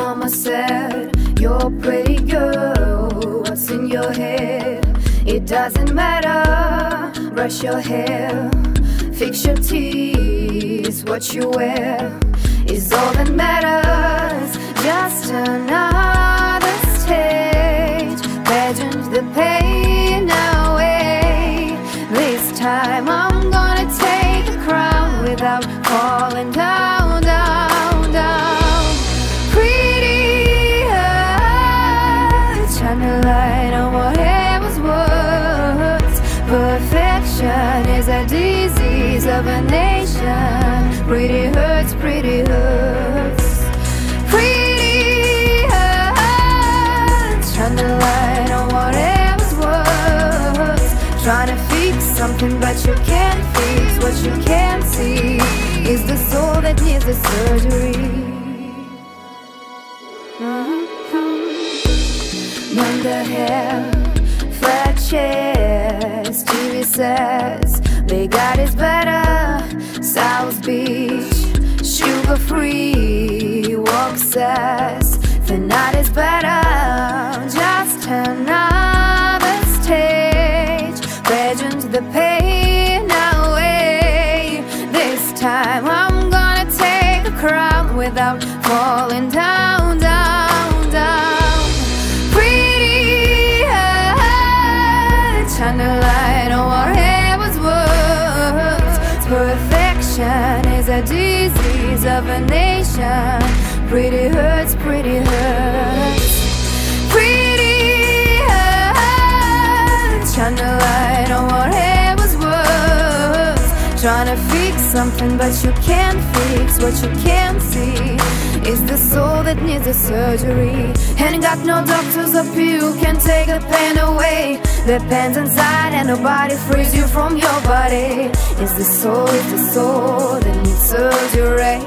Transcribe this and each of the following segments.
mama said, You're a pretty girl. What's in your head? It doesn't matter. Brush your hair, fix your teeth. What you wear is all that matters. Just another of a nation. Pretty hurts, pretty hurts. Pretty eyes, shine a light on whatever's words. Trying to fix something, but you can't fix what you can't see. Is the soul that needs the surgery. Mm-hmm. Blonder hair, flat chest, TV says they got is better. South Beach, sugar free, Vogue says the night is better. Just another stage, pageant the pain away. This time I'm gonna take a crown without falling down, down, down. Pretty eyes, shine a light on whatever's words. Perfection is a disease of a nation. Pretty hurts, pretty hurts. Pretty eyes, shine a light on whatever's words. Trying to fix something, but you can't fix what you can't see. Is the soul that needs a surgery. Got no doctors who can take the pain away. The pain's inside, and nobody frees you from your body. It's the soul, it's the soul that needs surgery.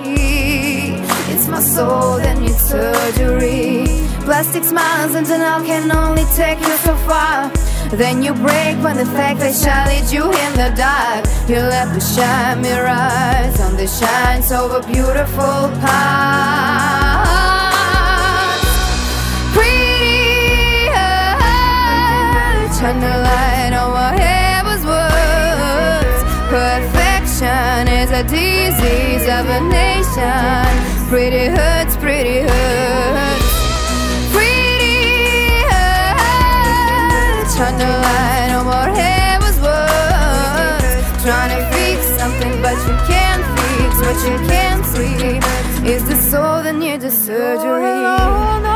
It's my soul that needs surgery. Plastic smiles and denial can only take you so far. Then you break when the fact that shall lead you in the dark. You let the shine mirrors on the shine so a beautiful past. Perfection is a disease of a nation. Pretty hurts, pretty hurts. Pretty eyes, shine the light on whatever's words. Trying to fix something, but you can't fix what you can't see. Is the soul that needs a surgery?